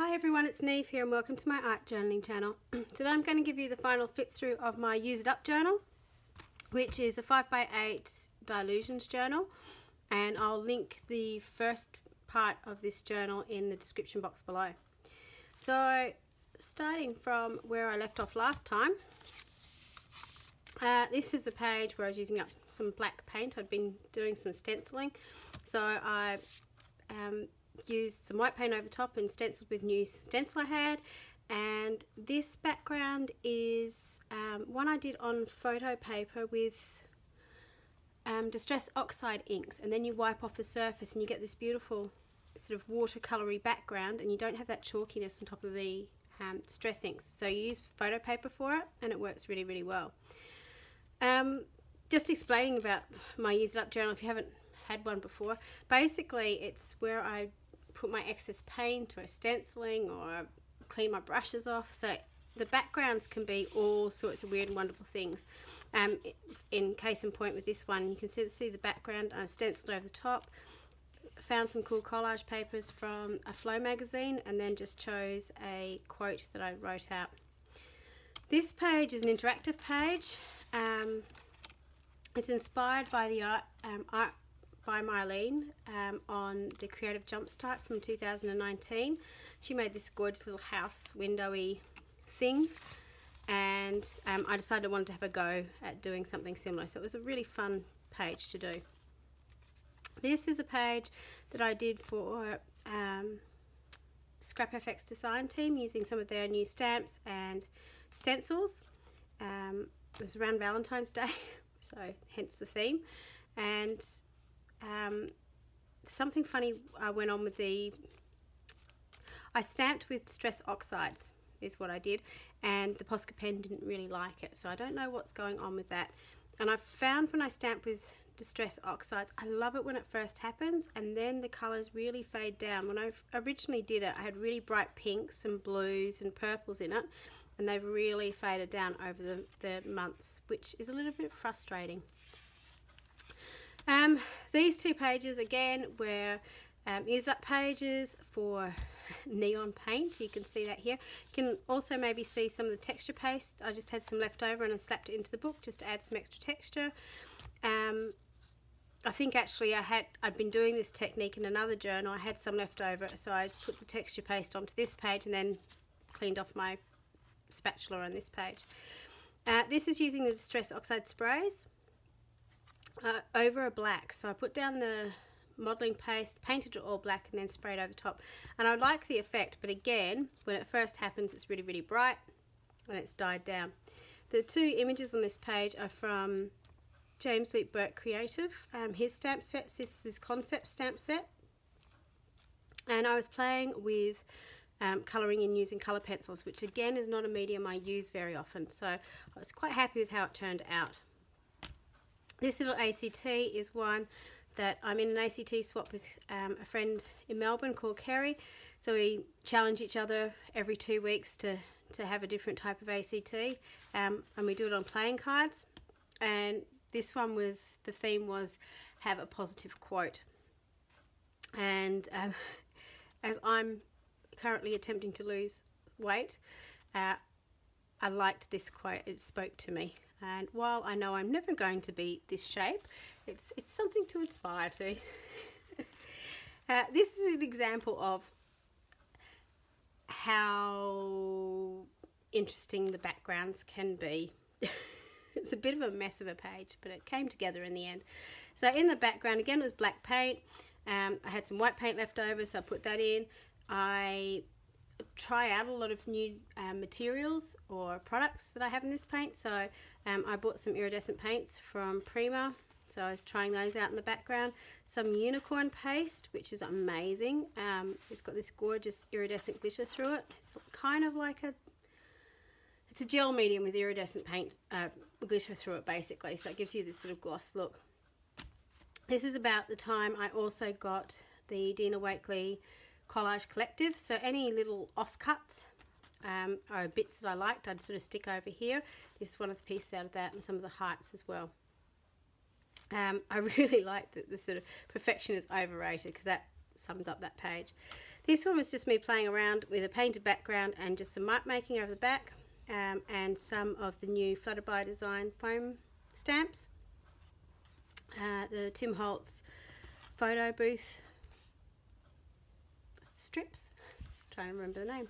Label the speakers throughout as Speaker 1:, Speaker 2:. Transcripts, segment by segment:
Speaker 1: Hi everyone, it's Niamh here and welcome to my art journaling channel. Today I'm going to give you the final flip through of my Use It Up journal, which is a 5x8 Dylusions journal and I'll link the first part of this journal in the description box below. So starting from where I left off last time, uh, this is a page where I was using up some black paint. I'd been doing some stenciling so I um, used some white paint over top and stenciled with new stencil I had. And this background is um, one I did on photo paper with um, Distress Oxide inks. And then you wipe off the surface and you get this beautiful sort of watercolory background and you don't have that chalkiness on top of the um, Distress inks. So you use photo paper for it and it works really really well. Um, just explaining about my Use It Up journal if you haven't had one before. Basically it's where I put my excess paint or stenciling or clean my brushes off. So the backgrounds can be all sorts of weird and wonderful things. Um, in case in point with this one, you can see, see the background I stenciled over the top. Found some cool collage papers from a Flow magazine and then just chose a quote that I wrote out. This page is an interactive page. Um, it's inspired by the art, um, art by Marlene um, on the Creative Jumpstart from 2019. She made this gorgeous little house windowy thing and um, I decided I wanted to have a go at doing something similar. So it was a really fun page to do. This is a page that I did for um, Design Team using some of their new stamps and stencils. Um, it was around Valentine's Day, so hence the theme. And um, something funny I went on with the I stamped with stress oxides is what I did and the Posca pen didn't really like it so I don't know what's going on with that. And I've found when I stamp with distress oxides I love it when it first happens and then the colors really fade down. When I originally did it I had really bright pinks and blues and purples in it and they've really faded down over the, the months which is a little bit frustrating um, these two pages again were um, up pages for neon paint. You can see that here. You can also maybe see some of the texture paste. I just had some left over and I slapped it into the book just to add some extra texture. Um, I think actually I had I'd been doing this technique in another journal. I had some left over, so I put the texture paste onto this page and then cleaned off my spatula on this page. Uh, this is using the Distress Oxide sprays uh, over a black. So I put down the modelling paste, painted it all black and then sprayed over top. And I like the effect, but again, when it first happens, it's really, really bright when it's died down. The two images on this page are from James Luke Burke Creative, um, his stamp sets. This is concept stamp set. And I was playing with um, colouring and using colour pencils, which again is not a medium I use very often. So I was quite happy with how it turned out. This little ACT is one that I'm in an ACT swap with um, a friend in Melbourne called Kerry. So we challenge each other every two weeks to, to have a different type of ACT um, and we do it on playing cards. And this one was, the theme was have a positive quote. And um, as I'm currently attempting to lose weight, uh, I liked this quote, it spoke to me. And while I know I'm never going to be this shape, it's, it's something to aspire to. uh, this is an example of how interesting the backgrounds can be. it's a bit of a mess of a page, but it came together in the end. So in the background, again, it was black paint. Um, I had some white paint left over, so I put that in. I try out a lot of new um, materials or products that I have in this paint. So um, I bought some iridescent paints from Prima. So I was trying those out in the background. Some unicorn paste, which is amazing. Um, it's got this gorgeous iridescent glitter through it. It's kind of like a, it's a gel medium with iridescent paint uh, glitter through it basically. So it gives you this sort of gloss look. This is about the time I also got the Dina Wakley Collage Collective. So any little offcuts um, or bits that I liked, I'd sort of stick over here. This one of the pieces out of that and some of the heights as well. Um, I really like that the sort of perfection is overrated because that sums up that page. This one was just me playing around with a painted background and just some mark making over the back um, and some of the new Flutterby Design foam stamps. Uh, the Tim Holtz photo booth strips. Trying to remember the name.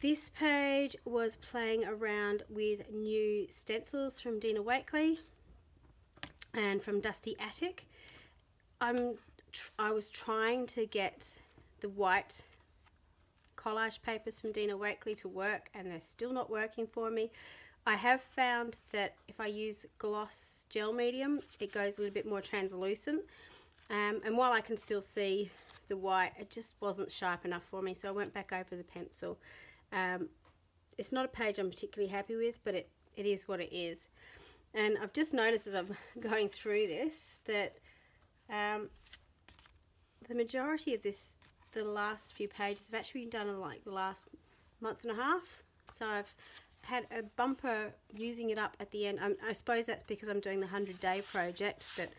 Speaker 1: This page was playing around with new stencils from Dina Wakley and from Dusty Attic. I'm I was trying to get the white collage papers from Dina Wakley to work and they're still not working for me. I have found that if I use gloss gel medium it goes a little bit more translucent um, and while I can still see the white it just wasn't sharp enough for me so I went back over the pencil. Um, it's not a page I'm particularly happy with but it, it is what it is. And I've just noticed as I'm going through this that um, the majority of this, the last few pages have actually been done in like the last month and a half. So I've had a bumper using it up at the end. Um, I suppose that's because I'm doing the 100 day project but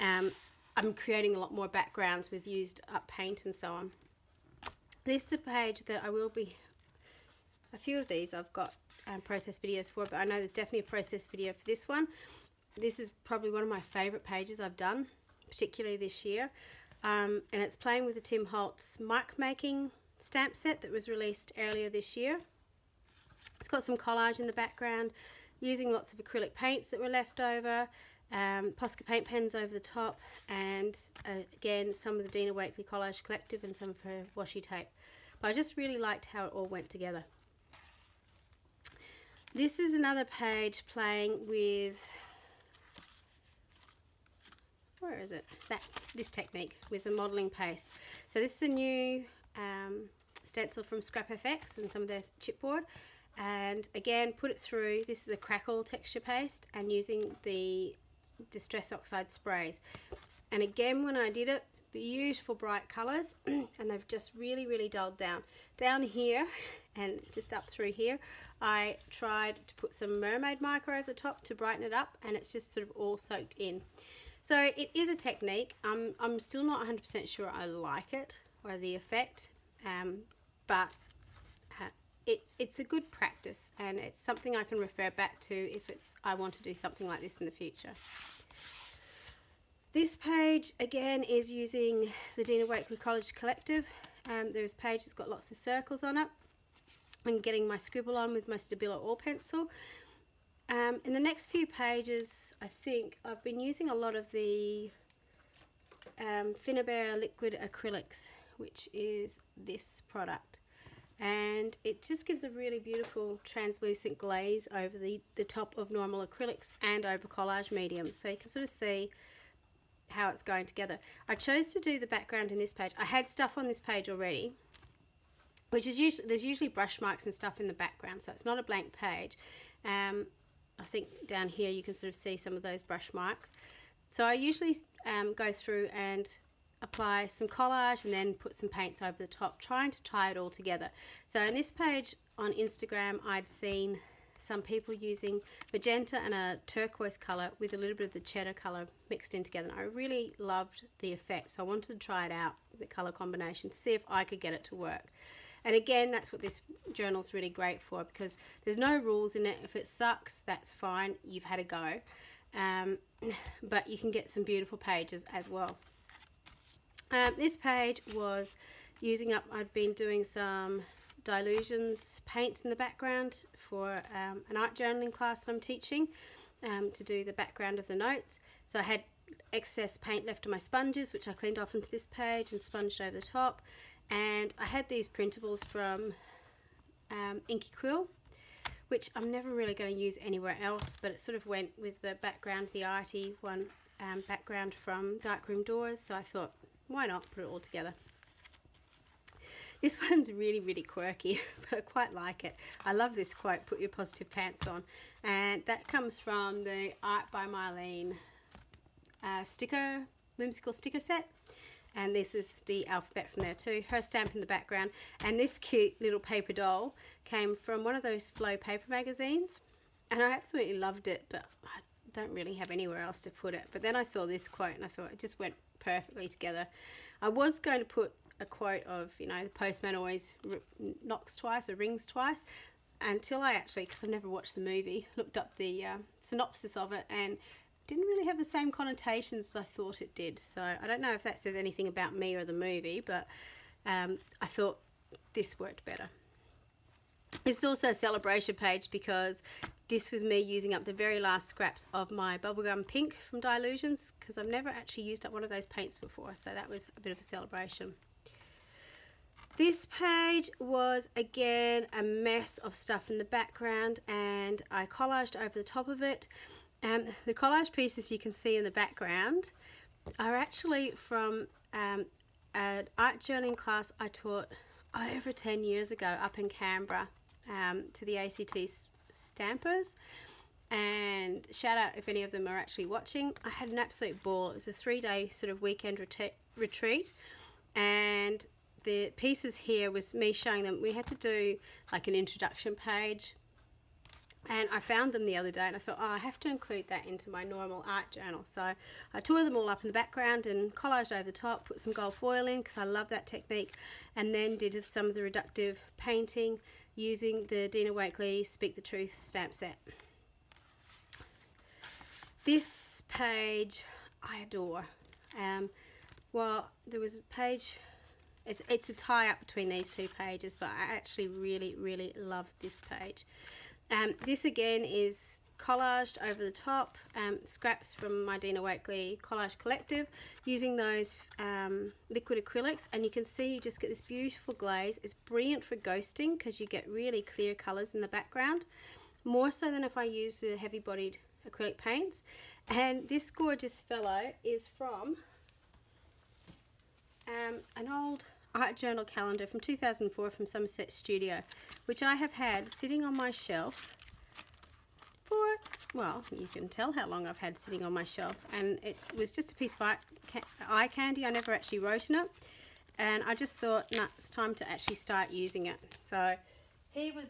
Speaker 1: um, I'm creating a lot more backgrounds with used up paint and so on. This is a page that I will be, a few of these I've got um, process videos for, but I know there's definitely a process video for this one. This is probably one of my favourite pages I've done, particularly this year. Um, and it's playing with the Tim Holtz mark making stamp set that was released earlier this year. It's got some collage in the background, using lots of acrylic paints that were left over, um, Posca paint pens over the top, and uh, again some of the Dina Wakley Collage Collective and some of her washi tape. But I just really liked how it all went together. This is another page playing with, where is it? That This technique with the modelling paste. So this is a new um, stencil from Scrap FX and some of their chipboard. And again, put it through, this is a crackle texture paste and using the Distress Oxide sprays. And again, when I did it, beautiful bright colours and they've just really, really dulled down. Down here and just up through here, I tried to put some mermaid marker over the top to brighten it up and it's just sort of all soaked in. So it is a technique. I'm, I'm still not 100% sure I like it or the effect, um, but it, it's a good practice and it's something I can refer back to if it's I want to do something like this in the future. This page again is using the Dina Wakley Collage Collective. Um, there's page that's got lots of circles on it I'm getting my scribble on with my Stabilo oil pencil. Um, in the next few pages, I think I've been using a lot of the um, liquid acrylics, which is this product. And it just gives a really beautiful translucent glaze over the, the top of normal acrylics and over collage mediums. So you can sort of see how it's going together. I chose to do the background in this page. I had stuff on this page already, which is usually there's usually brush marks and stuff in the background so it's not a blank page um, I think down here you can sort of see some of those brush marks so I usually um, go through and apply some collage and then put some paints over the top trying to tie it all together so in this page on Instagram I'd seen some people using magenta and a turquoise color with a little bit of the cheddar color mixed in together. And I really loved the effect, so I wanted to try it out, the color combination, see if I could get it to work. And again, that's what this journal is really great for because there's no rules in it. If it sucks, that's fine. You've had a go. Um, but you can get some beautiful pages as well. Um, this page was using up, I'd been doing some Dylusions paints in the background for um, an art journaling class that I'm teaching um, to do the background of the notes. So I had excess paint left on my sponges, which I cleaned off into this page and sponged over the top and I had these printables from um, Inky Quill which I'm never really going to use anywhere else but it sort of went with the background, the arty one um, background from Darkroom Doors so I thought why not put it all together. This one's really, really quirky, but I quite like it. I love this quote, put your positive pants on. And that comes from the Art by Marlene uh, sticker, whimsical sticker set and this is the alphabet from there too her stamp in the background and this cute little paper doll came from one of those flow paper magazines and I absolutely loved it but I don't really have anywhere else to put it. But then I saw this quote and I thought it just went perfectly together. I was going to put a quote of, you know, the postman always knocks twice or rings twice until I actually, because I've never watched the movie, looked up the uh, synopsis of it and didn't really have the same connotations as I thought it did. So I don't know if that says anything about me or the movie, but um, I thought this worked better. It's also a celebration page because this was me using up the very last scraps of my bubblegum pink from Dylusions because I've never actually used up one of those paints before so that was a bit of a celebration. This page was again a mess of stuff in the background and I collaged over the top of it. Um, the collage pieces you can see in the background are actually from um, an art journaling class I taught over 10 years ago up in Canberra um, to the ACT stampers and shout out if any of them are actually watching. I had an absolute ball. It was a three day sort of weekend retreat and the pieces here was me showing them. We had to do like an introduction page and I found them the other day and I thought, oh, I have to include that into my normal art journal. So I tore them all up in the background and collaged over the top, put some gold foil in because I love that technique, and then did some of the reductive painting using the Dina Wakley Speak the Truth stamp set. This page I adore. Um, well, there was a page it's, it's a tie-up between these two pages, but I actually really, really love this page. Um, this again is collaged over the top, um, scraps from my Dina Wakley Collage Collective, using those um, liquid acrylics, and you can see you just get this beautiful glaze. It's brilliant for ghosting because you get really clear colours in the background, more so than if I use the heavy-bodied acrylic paints. And this gorgeous fellow is from um, an old art journal calendar from 2004 from Somerset Studio, which I have had sitting on my shelf for, well, you can tell how long I've had sitting on my shelf. And it was just a piece of eye candy. I never actually wrote in it. And I just thought, nah, it's time to actually start using it. So he was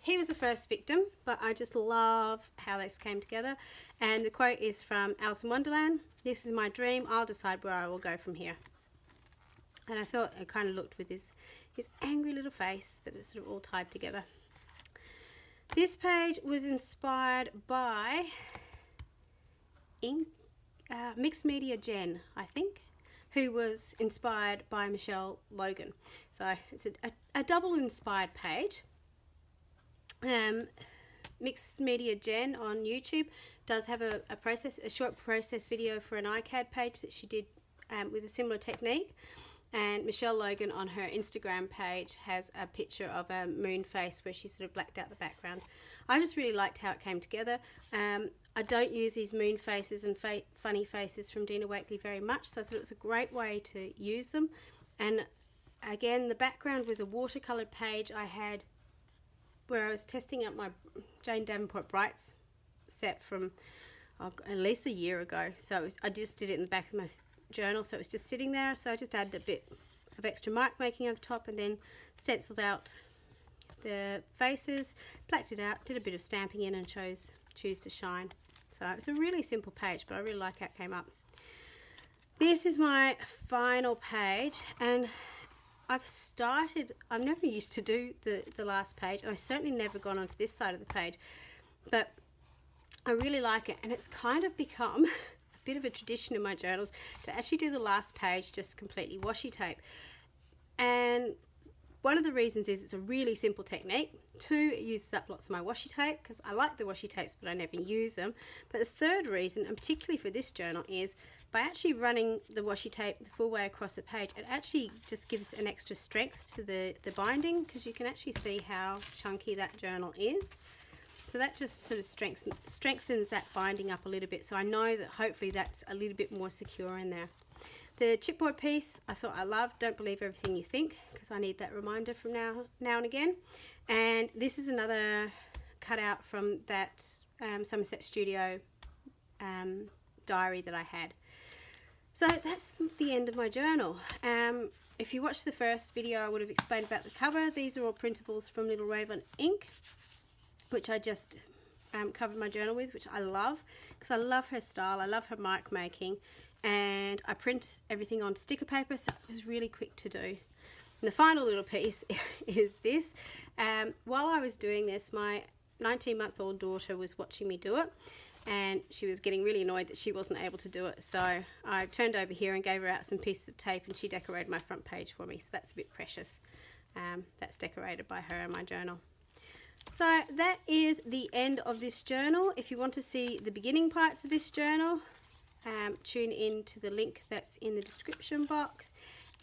Speaker 1: he was the first victim, but I just love how this came together. And the quote is from Alice in Wonderland. This is my dream. I'll decide where I will go from here and I thought it kind of looked with his, his angry little face that it's sort of all tied together. This page was inspired by Ink, uh, Mixed Media Jen, I think, who was inspired by Michelle Logan. So it's a, a, a double inspired page. Um, Mixed Media Jen on YouTube does have a, a process, a short process video for an iCAD page that she did um, with a similar technique. And Michelle Logan on her Instagram page has a picture of a moon face where she sort of blacked out the background. I just really liked how it came together. Um, I don't use these moon faces and fa funny faces from Dina Wakley very much, so I thought it was a great way to use them. And again, the background was a watercolored page I had where I was testing out my Jane Davenport Brights set from oh, at least a year ago. So was, I just did it in the back of my journal so it was just sitting there so I just added a bit of extra mark making over top and then stenciled out the faces, blacked it out, did a bit of stamping in and chose choose to shine. So it's a really simple page but I really like how it came up. This is my final page and I've started, I've never used to do the, the last page and I certainly never gone onto this side of the page but I really like it and it's kind of become bit of a tradition in my journals to actually do the last page just completely washi tape. And one of the reasons is it's a really simple technique. Two, it uses up lots of my washi tape because I like the washi tapes but I never use them. But the third reason, and particularly for this journal, is by actually running the washi tape the full way across the page, it actually just gives an extra strength to the, the binding because you can actually see how chunky that journal is. So that just sort of strengthens, strengthens that binding up a little bit. So I know that hopefully that's a little bit more secure in there. The chipboard piece I thought I loved. Don't believe everything you think because I need that reminder from now, now and again. And this is another cutout from that um, Somerset Studio um, diary that I had. So that's the end of my journal. Um, if you watched the first video, I would have explained about the cover. These are all printables from Little Raven Ink which I just um, covered my journal with, which I love because I love her style. I love her mark making, and I print everything on sticker paper, so it was really quick to do. And the final little piece is this. Um, while I was doing this, my 19 month old daughter was watching me do it and she was getting really annoyed that she wasn't able to do it. So I turned over here and gave her out some pieces of tape and she decorated my front page for me. So that's a bit precious. Um, that's decorated by her in my journal. So that is the end of this journal. If you want to see the beginning parts of this journal, um, tune in to the link that's in the description box.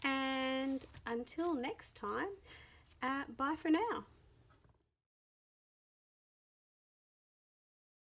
Speaker 1: And until next time, uh, bye for now.